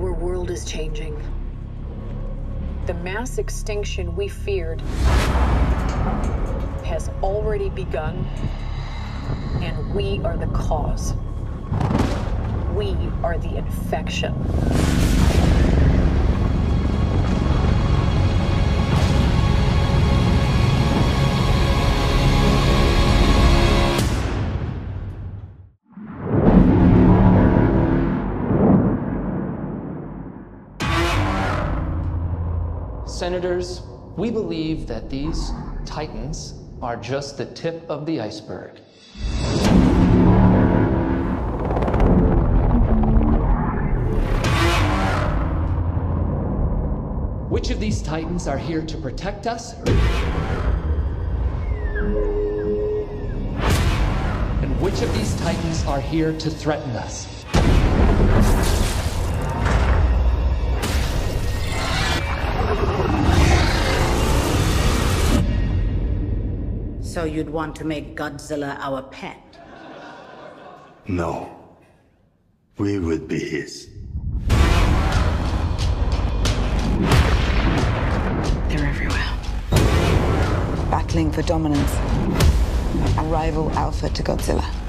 Our world is changing. The mass extinction we feared has already begun, and we are the cause. We are the infection. Senators, we believe that these titans are just the tip of the iceberg. Which of these titans are here to protect us? And which of these titans are here to threaten us? So you'd want to make Godzilla our pet? No. We would be his. They're everywhere. Battling for dominance. A rival alpha to Godzilla.